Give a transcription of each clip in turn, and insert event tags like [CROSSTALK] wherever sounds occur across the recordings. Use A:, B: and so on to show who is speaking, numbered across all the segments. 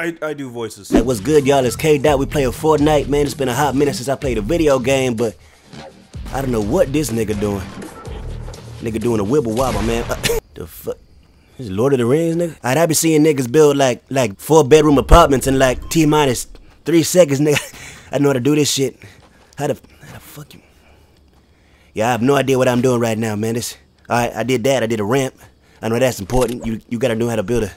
A: I, I do voices.
B: Hey, what's good, y'all? It's K Dot. We play a Fortnite, man. It's been a hot minute since I played a video game, but I don't know what this nigga doing. Nigga doing a wibble wobble, man. Uh, [COUGHS] the fuck? This is Lord of the Rings, nigga. Alright, I be seeing niggas build like like four bedroom apartments in like T minus three seconds, [LAUGHS] nigga. I know how to do this shit. How the how the fuck you? Yeah, I have no idea what I'm doing right now, man. This alright, I did that. I did a ramp. I know that's important. You you gotta know how to build a.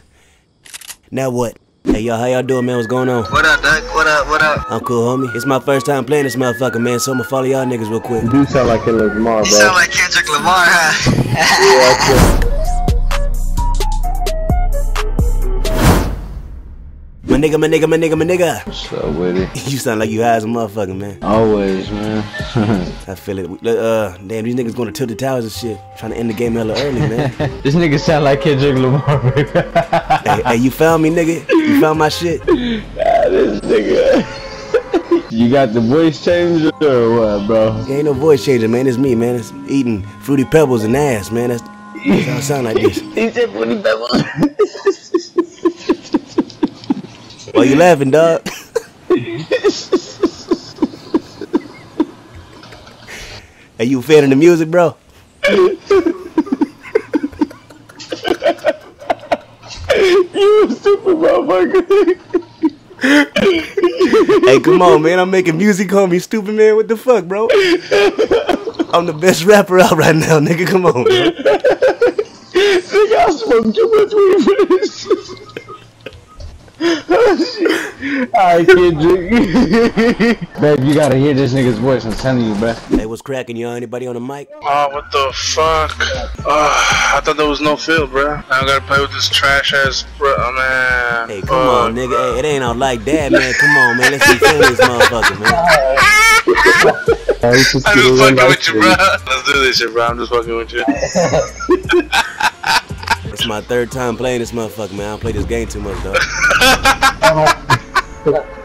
B: Now what? Hey y'all, how y'all doing, man? What's going on?
C: What up, Doug? What up? What up?
B: I'm cool, homie. It's my first time playing this motherfucker, man. So I'ma follow y'all niggas real quick.
D: You do sound like Kendrick Lamar,
C: You
D: bro.
C: sound like Kendrick Lamar, huh? [LAUGHS]
D: yeah,
B: nigga, my nigga, my nigga, my nigga.
D: What's up with it?
B: You sound like you high as a motherfucker, man.
D: Always, man. [LAUGHS]
B: I feel it. Uh, damn, these niggas going to tilt the towers and shit. Trying to end the game hella early, man. [LAUGHS]
D: this nigga sound like Kendrick Lamar, [LAUGHS]
B: hey, hey, you found me, nigga? You found my shit?
D: Ah, this nigga. you got the voice changer or what, bro?
B: ain't no voice changer, man. It's me, man. It's eating fruity pebbles and ass, man. That's, that's how I sound like this.
D: he said fruity pebbles.
B: Why you laughing, dog? [LAUGHS] hey, you a fan of the music, bro?
D: you a stupid motherfucker.
B: Hey, come on, man. I'm making music, homie. Stupid, man. What the fuck, bro? I'm the best rapper out right now, nigga. Come on, man.
D: nigga, I smoked too much weed Alright, Kendrick. [LAUGHS] Babe, you gotta hear this nigga's voice. I'm telling you, bruh.
B: Hey, what's cracking, y'all? Anybody on the mic?
E: Oh, what the fuck? Oh, I thought there was no field, bro. Now I gotta play with this trash ass, bro. Oh, man.
B: Hey, come on, nigga. Hey, it ain't all like that, man. Come on, man. Let's be feeling this [LAUGHS] motherfucker, man.
D: I'm just
E: I'm just fucking with you, bro. Let's do this shit, bro. I'm just fucking with you.
B: It's my third time playing this motherfucker, man. I don't play this game too much, though. [LAUGHS] [LAUGHS]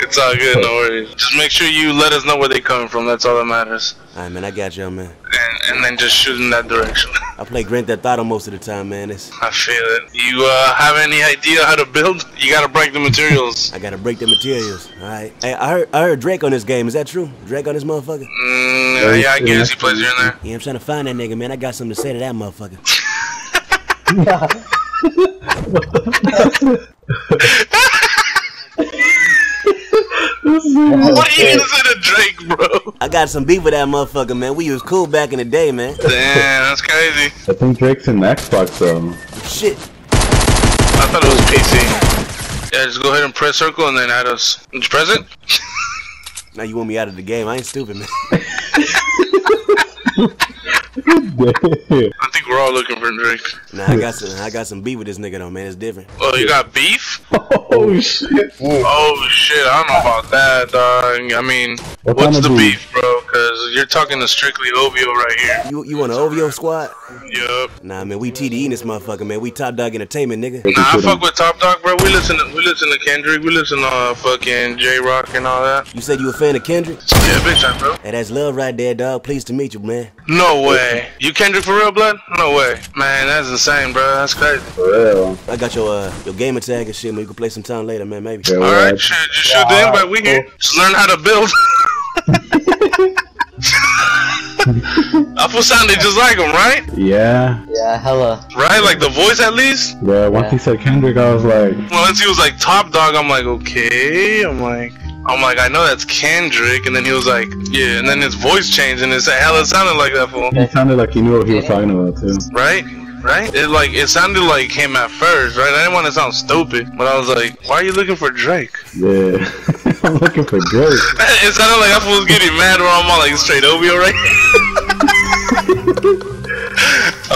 E: It's all good, no worries. Just make sure you let us know where they coming from. That's all that matters.
B: Alright, man. I got y'all, man.
E: And, and then just shoot in that direction. [LAUGHS]
B: I play Grand Theft Auto most of the time, man. It's,
E: I feel it. You uh, have any idea how to build? [LAUGHS] You gotta break the materials.
B: I gotta break the materials. Alright. Hey, I heard I heard Drake on this game. Is that true? Drake on this motherfucker?
E: Mm, yeah, I guess he plays here and there.
B: Yeah, I'm trying to find that nigga, man. I got something to say to that motherfucker.
E: What are you gonna say Drake, bro?
B: I got some beef with that motherfucker, man. We was cool back in the day, man.
E: Damn, that's crazy.
D: I think Drake's in Xbox, though.
B: Shit.
E: I thought it was PC. Yeah, just go ahead and press circle and then add us. Did you press it?
B: Now you want me out of the game. I ain't stupid, man. [LAUGHS]
E: I think we're all looking for Drake.
B: Nah, I got some I got some beef with this nigga though, man. It's different.
E: Oh, you got beef? [LAUGHS]
D: oh, shit.
E: Oh shit, I don't know about that, dog. I mean,
D: What
E: what's the
D: beef?
E: beef, bro? Cause you're talking to strictly OVO right here.
B: You you want an OVO squad?
E: Yup.
B: Nah, man, we TDE in this motherfucker, man. We Top Dawg Entertainment, nigga.
E: Nah, I fuck with Top Dawg, bro. We listen to we listen to Kendrick. We listen to uh, fucking Jay Rock and all that.
B: You said you a fan of Kendrick?
E: Yeah, big time, bro.
B: Hey, that's love right there, dog. Pleased to meet you, man.
E: No way. You Kendrick for real, blood? No way. Man, that's insane, bro. That's crazy.
D: For real.
B: I got your uh your gamer tag and shit, man. You can play some time later, man. Maybe.
D: Yeah,
E: All
D: well,
E: right, shit. Just shoot the invite. We here. Just learn how to build. [LAUGHS] Apple sounded just like him, right?
D: Yeah.
C: Yeah, hella.
E: Right? Like the voice at least?
D: Yeah, once he said Kendrick, I was like,
E: Well, once he was like top dog, I'm like, okay. I'm like, I'm like, I know that's Kendrick. And then he was like, yeah. And then his voice changed and it said, hell, it sounded like that fool.
D: he sounded like he knew what he was talking about, too.
E: Right? Right? It like, it sounded like him at first, right? I didn't want to sound stupid. But I was like, why are you looking for Drake?
D: Yeah. [LAUGHS] I'm looking for Drake. [LAUGHS]
E: It sounded like that fool was getting mad where I'm all like straight OVO, right? [LAUGHS]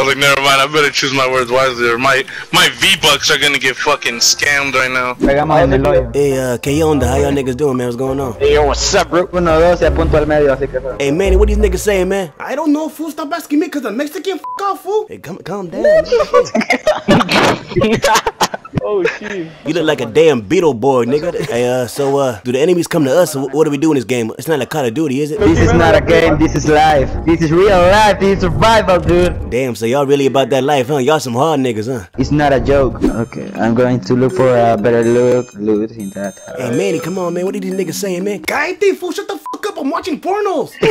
E: I was like, never mind. I better choose my words wisely, or my my V bucks are gonna get fucking scammed right now.
F: Pegamos en el hoyo.
B: Hey, uh, ¿qué onda? How y'all niggas doing, man? What's going on?
F: Hey, yo, what's up, bro? Uno, dos, y apunto al medio, así que...
B: Hey, Manny, what these niggas saying, man?
A: I don't know, fool. Stop asking me because I'm Mexican. F off, fool.
B: Hey, come, calm down. [LAUGHS] [LAUGHS] [LAUGHS] man.
F: Oh shit.
B: You look like a damn Beetle boy, nigga. Hey, uh, so, uh, do the enemies come to us, what do we do in this game? It's not like Call of Duty, is it?
F: This is not a game, this is life. This is real life, this is survival, dude.
B: Damn, so y'all really about that life, huh? Y'all some hard niggas, huh?
F: It's not a joke. Okay, I'm going to look for a better look loot in that. House.
B: Hey, Manny, come on, man. What are these niggas saying, man?
A: Cállate, fool. Shut the fuck up. I'm watching pornos. [LAUGHS]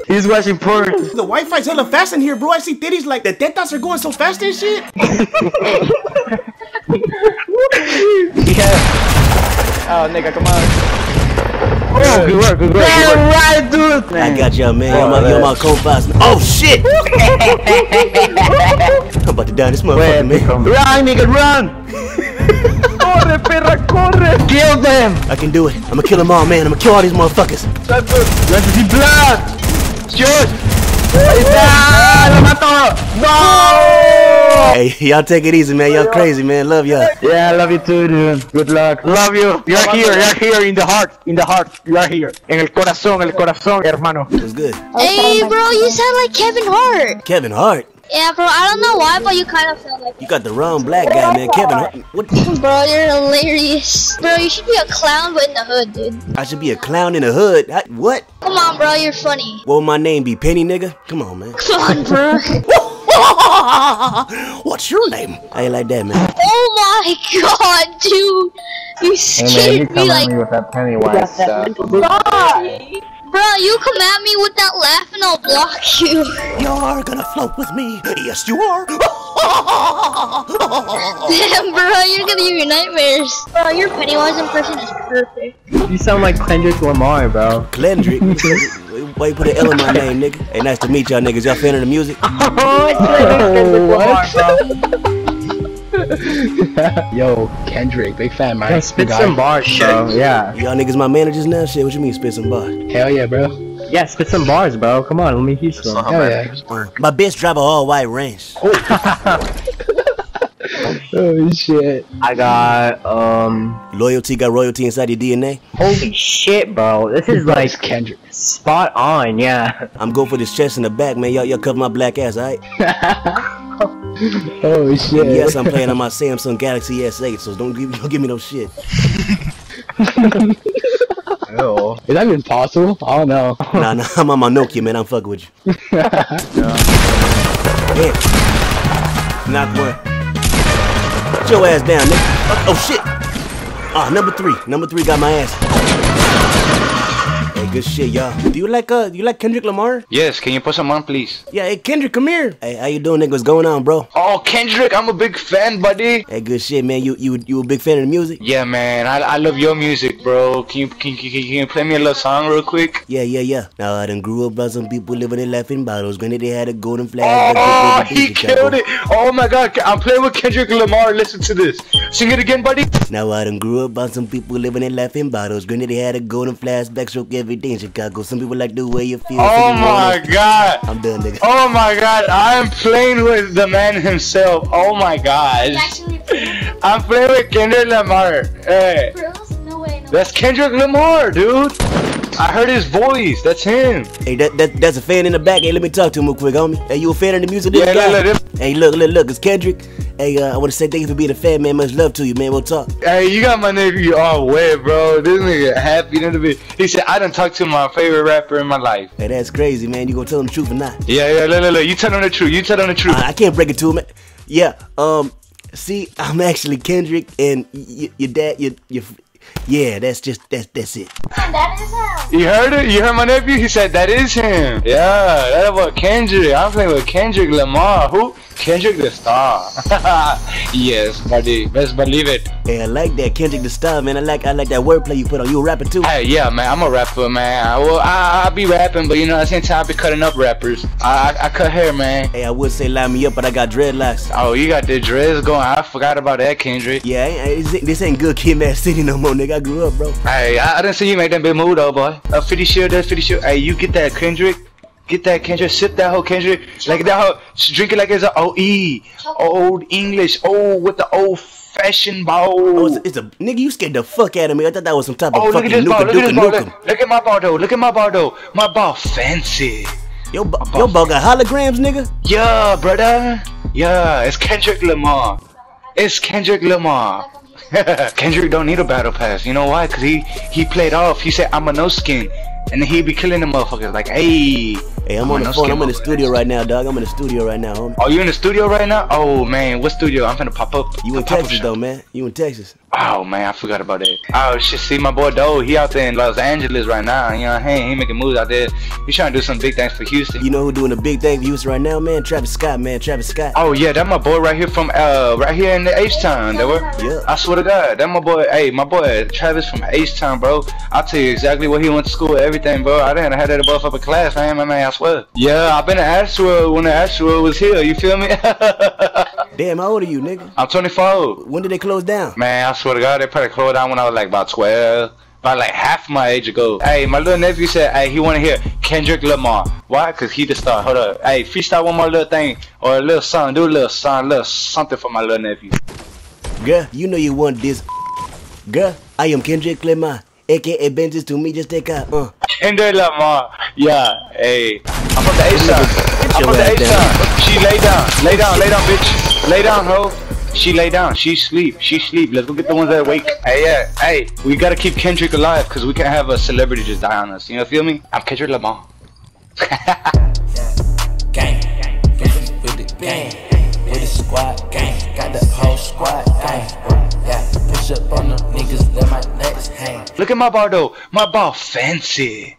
A: [LAUGHS]
F: He's watching porn.
A: The Wi-Fi's hella fast in here, bro. I see titties like the tetas are going so fast and shit. [LAUGHS] [LAUGHS]
F: Oh, nigga, come on. Oh, good work, good work. Damn right, dude.
B: I got y'all, man. Y'all my, y'all my co-boss. Oh, shit! [LAUGHS] I'm about to die this motherfucker, man.
F: Run, nigga, run! [LAUGHS] corre, perra, corre! Kill them!
B: I can do it. I'm gonna kill them all, man. I'm gonna kill all these motherfuckers.
F: Let's see blood! Shoot! Ahí está! ¡Lo mató! ¡No!
B: Hey, y'all take it easy, man. Y'all crazy, man. Love y'all.
F: Yeah, I love you too, dude. Good luck.
G: Love you. You're here. You're here in the heart. In the heart. You are here. En el corazón. El corazón, hermano.
B: It was good.
H: Hey, bro, you sound like Kevin Hart.
B: Kevin Hart.
H: Yeah, bro, I don't know why, but you kind of sound like
B: You got the wrong black guy, man. Kevin Hart. What? [LAUGHS]
H: Bro, you're hilarious. Bro, you should be a clown, but in the hood, dude.
B: I should be a clown in the hood. I, what?
H: Come on, bro, you're funny.
B: What would my name be? Penny, nigga? Come on, man.
H: Come on, bro. [LAUGHS] [LAUGHS]
B: What's your name? I ain't like that, man.
H: Oh my god, dude. You scared me like...
D: me with that Pennywise stuff.
H: Bro, you come at me with that laugh and I'll block you.
B: You're gonna float with me. Yes, you are.
H: Damn, [LAUGHS] bro, you're gonna give me nightmares. Bro, your Pennywise impression is perfect.
F: You sound like Kendrick Lamar, bro.
B: Glendrick. [LAUGHS] Why you put an L in my name, nigga? Hey, nice to meet y'all niggas. Y'all fan of the music? [LAUGHS] Oh, it's Kendrick Lamar, bro.
G: Yo, Kendrick, big fan, man.
F: Hey, spit some bars, bro. Yeah.
B: Y'all niggas my managers now? Shit, what you mean spit some bars?
G: Hell yeah, bro.
F: Yeah, spit some bars, bro. Come on, let me hear some.
G: Hell yeah.
B: My bitch drive a all white range.
G: Oh [LAUGHS] shit.
F: I got, um...
B: Loyalty got royalty inside your DNA.
F: Holy shit, bro. This is like
G: It's Kendrick.
F: spot on, yeah. [LAUGHS]
B: I'm going for this chest in the back, man. Y'all, y'all cover my black ass, alright?
G: Oh shit.
B: Yes, I'm playing on my Samsung Galaxy S8, so don't give, don't give me no shit. [LAUGHS]
G: Oh. Is that even possible? I don't know.
B: Nah, nah, I'm on my Nokia, man. I'm fucking with you. [LAUGHS] Yeah. Knock one. Put your ass down, nigga. Oh, oh, shit. Ah, number three. Number three got my ass. Good shit, y'all. Do you like uh, do you like Kendrick Lamar?
I: Yes, can you put some on, please?
B: Yeah, hey Kendrick, come here. Hey, how you doing, nigga? What's going on, bro?
I: Oh, Kendrick, I'm a big fan, buddy.
B: Hey, good shit, man. You you you a big fan of the music?
I: Yeah, man, I, I love your music, bro. Can you, can, you- can you play me a little song real quick?
B: Yeah, yeah, yeah. Now I done grew up by some people living in laughing bottles. Granted, they had a golden flag.
I: Oh, he killed it. Oh my god, I'm playing with Kendrick Lamar. Listen to this. Sing it again, buddy.
B: Now I done grew up by some people living in laughing bottles. Granted, they had a golden flash, backstroke everything. Chicago. Some people like the way you feel.
I: Oh my god.
B: I'm done, nigga.
I: Oh my god, I'm playing with the man himself. Oh my gosh.
H: Actually,
I: I'm playing with Kendrick Lamar. Hey,
H: No way, no
I: that's Kendrick Lamar, dude. I heard his voice. That's him.
B: Hey, that, that that's a fan in the back. Hey, let me talk to him real quick, homie. Hey, you a fan of the music? This
I: Yeah,
B: guy?
I: look, look,
B: Hey, look, look, look. It's Kendrick. Hey, uh, I want to say thank you for being a fan, man. Much love to you, man. We'll talk.
I: Hey, you got my nephew all wet, bro. This nigga happy in the bit. He said, I done talked to my favorite rapper in my life.
B: Hey, that's crazy, man. You gonna tell him the truth or not?
I: Yeah, yeah, look, look, look. You tell him the truth. You tell him the truth.
B: I, I can't break it to him. Yeah. Um. See, I'm actually Kendrick, and y- y- your dad, your your. Yeah, that's just that's that's it.
H: That is how.
I: You heard it? You heard my nephew? He said, that is him. Yeah, that's what Kendrick. I'm playing with Kendrick Lamar. Who? Kendrick the Star. [LAUGHS] yes, buddy. Best believe it.
B: Hey, I like that Kendrick the Star, man. I like I like that wordplay you put on. You a rapper too?
I: Hey, yeah, man. I'm a rapper, man. I, well, I, I be rapping, but you know, at the same time, I be cutting up rappers. I, I, I cut hair, man.
B: Hey, I would say line me up, but I got dreadlocks.
I: Oh, you got the dreads going. I forgot about that, Kendrick.
B: Yeah, I ain't- this ain't- this ain't good Kid Mad City no more, nigga. I grew up, bro.
I: Hey, I, I didn't see you make that big move though, boy. Uh, 50 shield, that's 50 shield. Hey, you get that Kendrick. Get that Kendrick, sip that whole Kendrick, like that whole, drink it like it's an OE, old English, old with the old fashioned
B: Oh,
I: bowl.
B: it's, it's a nigga. You scared the fuck out of me. I thought that was some type of
I: Oh, look
B: fucking
I: at this ball, look at this ball, look, look at my ball though, look at my ball though. My ball fancy.
B: Yo, bo- yo, ball got holograms, nigga.
I: Yeah, brother. Yeah, it's Kendrick Lamar. It's Kendrick Lamar. [LAUGHS] Kendrick don't need a battle pass. You know why? Cause he he played off. He said I'm a no skin, and then he be killing the motherfuckers like, hey.
B: Hey, I'm,
I: I'm
B: on
I: a
B: the phone. I'm in the studio right now, dog. I'm in the studio right now, homie.
I: Oh, you in the studio right now? Oh man, what studio? I'm finna pop up.
B: You in Texas though, man. You in Texas.
I: Oh man, I forgot about that. Oh shit, see my boy Doe, he out there in Los Angeles right now. You know, hey, he making moves out there. He trying to do some big things for Houston.
B: You know who doing the big thing for Houston right now, man? Travis Scott, man. Travis Scott.
I: Oh yeah, that my boy right here from uh right here in the H Town. That were.
B: Yeah.
I: I swear to God, that my boy. Hey, my boy Travis from H Town, bro. I'll tell you exactly where he went to school, everything, bro. I didn't have that above up in class, man, my man. I swear. Yeah, I've been to AstroWorld when the AstroWorld was here. You feel me? [LAUGHS]
B: Damn, how old are you, nigga?
I: I'm 24.
B: When did they close down?
I: Man, I swear to God, they probably closed down when I was like about 12. About like half my age ago. Hey, my little nephew said, hey, he want to hear Kendrick Lamar. Why? Because he the star. Hold up. Hey, freestyle one more little thing. Or a little song. Do a little song, a little something for my little nephew.
B: Girl, you know you want this. Girl, I am Kendrick Lamar. AKA Benji's to me, just take out. Uh.
I: Kendrick Lamar. Yeah, hey. I'm from the H side. I'm from the
B: ass
I: H
B: down.
I: side. She lay down. Lay down, lay down, bitch. Lay down, ho. She lay down. She sleep. She sleep. Let's go get the ones that wake. Hey, yeah. Hey, we gotta keep Kendrick alive because we can't have a celebrity just die on us. You know, feel me? I'm Kendrick Lamar. [LAUGHS]
J: gang, gang, with the gang, with the squad, gang, got the whole squad, gang, yeah, push up on them niggas, let my nuts hang.
I: Look at my bar though. My bar fancy.